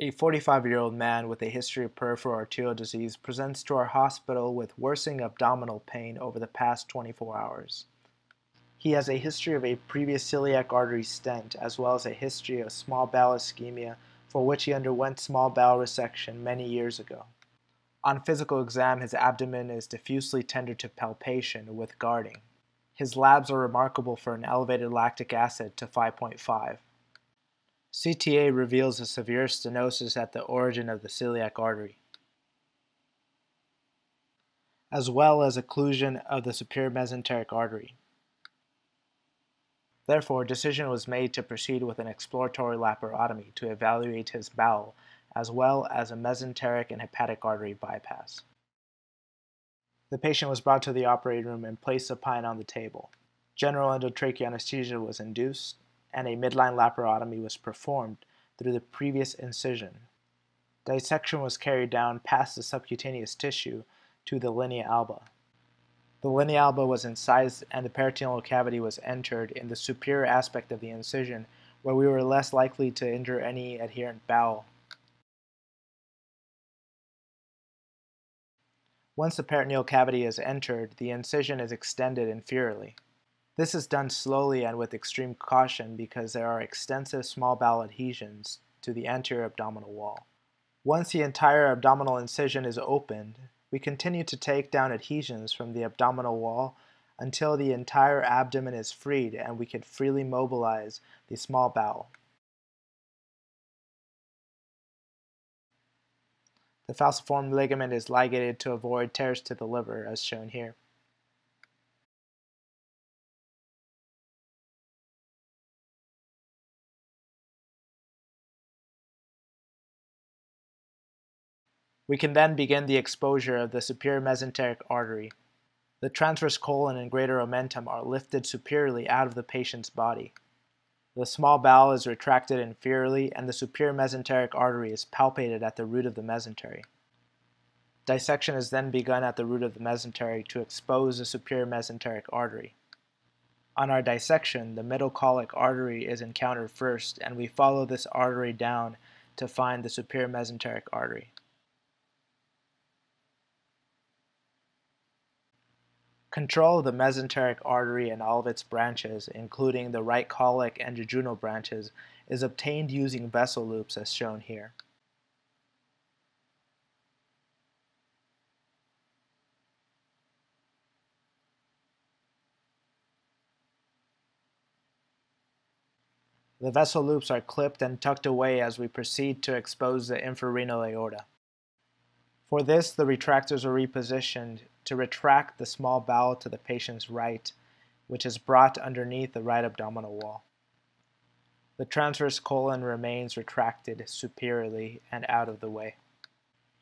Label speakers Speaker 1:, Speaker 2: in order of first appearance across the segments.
Speaker 1: A 45 year old man with a history of peripheral arterial disease presents to our hospital with worsening abdominal pain over the past 24 hours. He has a history of a previous celiac artery stent as well as a history of small bowel ischemia for which he underwent small bowel resection many years ago. On physical exam, his abdomen is diffusely tender to palpation with guarding. His labs are remarkable for an elevated lactic acid to 5.5. CTA reveals a severe stenosis at the origin of the celiac artery, as well as occlusion of the superior mesenteric artery. Therefore, decision was made to proceed with an exploratory laparotomy to evaluate his bowel, as well as a mesenteric and hepatic artery bypass. The patient was brought to the operating room and placed supine on the table. General endotracheal anesthesia was induced, and a midline laparotomy was performed through the previous incision. Dissection was carried down past the subcutaneous tissue to the linea alba. The linea alba was incised and the peritoneal cavity was entered in the superior aspect of the incision where we were less likely to injure any adherent bowel. Once the peritoneal cavity is entered, the incision is extended inferiorly. This is done slowly and with extreme caution because there are extensive small bowel adhesions to the anterior abdominal wall. Once the entire abdominal incision is opened, we continue to take down adhesions from the abdominal wall until the entire abdomen is freed and we can freely mobilize the small bowel. The falciform ligament is ligated to avoid tears to the liver as shown here. We can then begin the exposure of the superior mesenteric artery. The transverse colon and greater omentum are lifted superiorly out of the patient's body. The small bowel is retracted inferiorly and the superior mesenteric artery is palpated at the root of the mesentery. Dissection is then begun at the root of the mesentery to expose the superior mesenteric artery. On our dissection, the middle colic artery is encountered first and we follow this artery down to find the superior mesenteric artery. Control of the mesenteric artery and all of its branches, including the right colic and jejunal branches, is obtained using vessel loops as shown here. The vessel loops are clipped and tucked away as we proceed to expose the infrarenal aorta. For this, the retractors are repositioned to retract the small bowel to the patient's right, which is brought underneath the right abdominal wall. The transverse colon remains retracted superiorly and out of the way.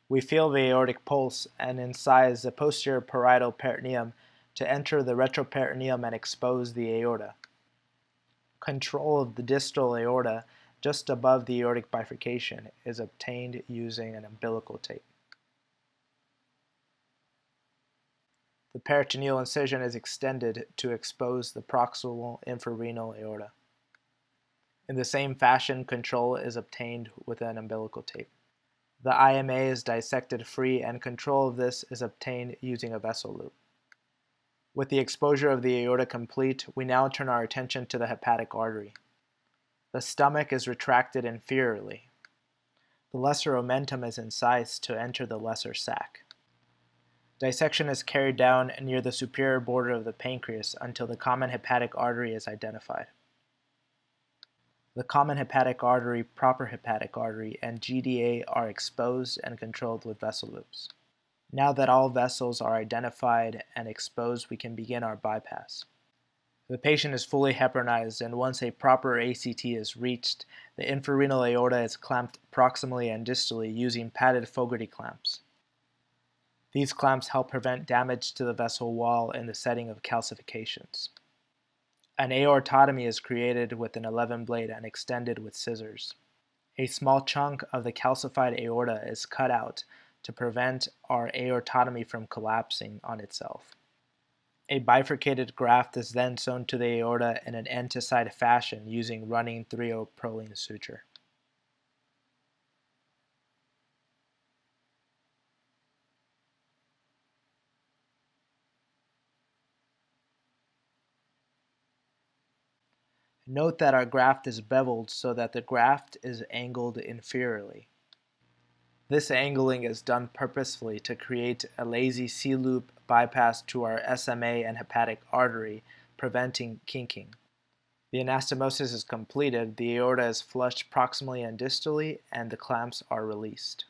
Speaker 1: We feel the aortic pulse and incise the posterior parietal peritoneum to enter the retroperitoneum and expose the aorta. Control of the distal aorta just above the aortic bifurcation is obtained using an umbilical tape. The peritoneal incision is extended to expose the proximal infrarenal aorta. In the same fashion, control is obtained with an umbilical tape. The IMA is dissected free and control of this is obtained using a vessel loop. With the exposure of the aorta complete, we now turn our attention to the hepatic artery. The stomach is retracted inferiorly. The lesser omentum is incised to enter the lesser sac. Dissection is carried down near the superior border of the pancreas until the common hepatic artery is identified. The common hepatic artery, proper hepatic artery, and GDA are exposed and controlled with vessel loops. Now that all vessels are identified and exposed, we can begin our bypass. The patient is fully heparinized, and once a proper ACT is reached, the infrarenal aorta is clamped proximally and distally using padded Fogarty clamps. These clamps help prevent damage to the vessel wall in the setting of calcifications. An aortotomy is created with an 11 blade and extended with scissors. A small chunk of the calcified aorta is cut out to prevent our aortotomy from collapsing on itself. A bifurcated graft is then sewn to the aorta in an side fashion using running 3 Prolene suture. Note that our graft is beveled so that the graft is angled inferiorly. This angling is done purposefully to create a lazy C-loop bypass to our SMA and hepatic artery, preventing kinking. The anastomosis is completed, the aorta is flushed proximally and distally, and the clamps are released.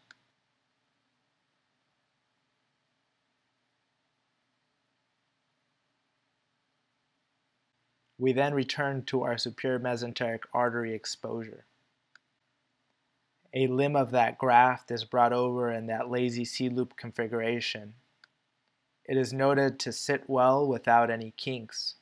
Speaker 1: We then return to our superior mesenteric artery exposure. A limb of that graft is brought over in that lazy C-loop configuration. It is noted to sit well without any kinks.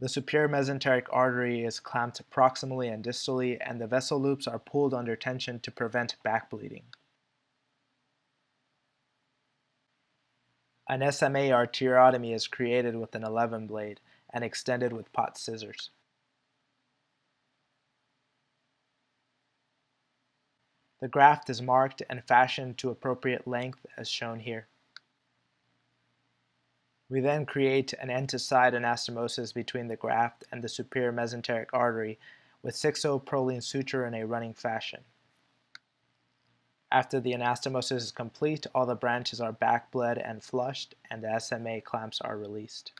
Speaker 1: The superior mesenteric artery is clamped proximally and distally, and the vessel loops are pulled under tension to prevent back bleeding. An SMA arteriotomy is created with an 11 blade and extended with Potts scissors. The graft is marked and fashioned to appropriate length as shown here. We then create an end-to-side anastomosis between the graft and the superior mesenteric artery with 6-0 Prolene suture in a running fashion. After the anastomosis is complete, all the branches are backbled and flushed, and the SMA clamps are released.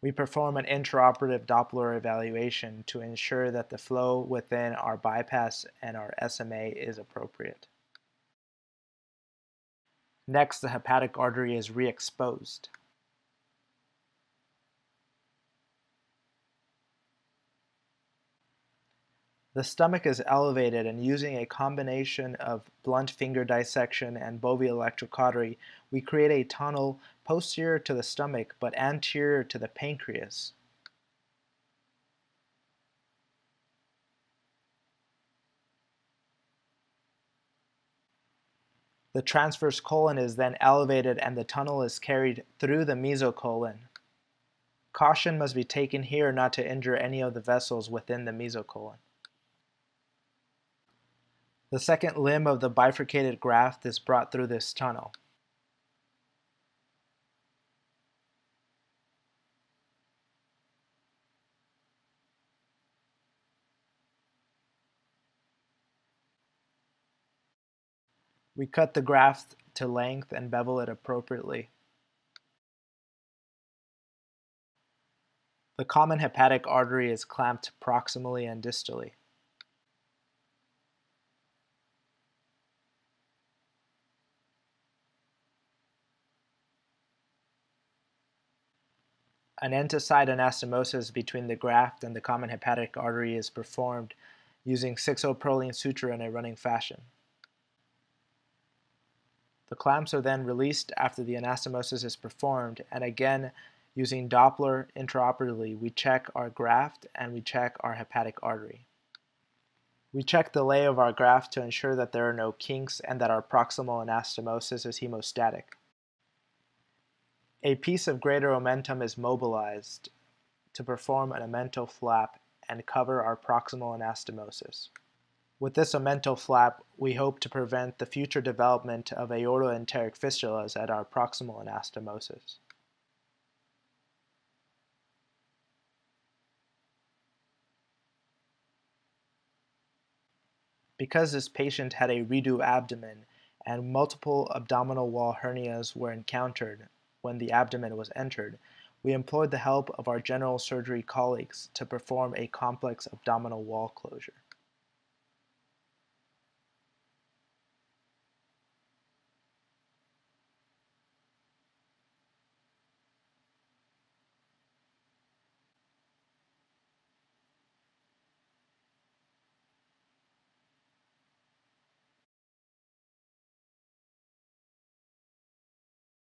Speaker 1: We perform an intraoperative Doppler evaluation to ensure that the flow within our bypass and our SMA is appropriate. Next, the hepatic artery is re-exposed. The stomach is elevated and using a combination of blunt finger dissection and Bovie electrocautery, we create a tunnel posterior to the stomach but anterior to the pancreas. The transverse colon is then elevated and the tunnel is carried through the mesocolon. Caution must be taken here not to injure any of the vessels within the mesocolon. The second limb of the bifurcated graft is brought through this tunnel. We cut the graft to length and bevel it appropriately. The common hepatic artery is clamped proximally and distally. An end-to-side anastomosis between the graft and the common hepatic artery is performed using 6-0 Prolene suture in a running fashion. The clamps are then released after the anastomosis is performed, and again, using Doppler intraoperatively, we check our graft and we check our hepatic artery. We check the lay of our graft to ensure that there are no kinks and that our proximal anastomosis is hemostatic. A piece of greater omentum is mobilized to perform an omental flap and cover our proximal anastomosis. With this omental flap, we hope to prevent the future development of aortoenteric fistulas at our proximal anastomosis. Because this patient had a redo abdomen and multiple abdominal wall hernias were encountered when the abdomen was entered, we employed the help of our general surgery colleagues to perform a complex abdominal wall closure.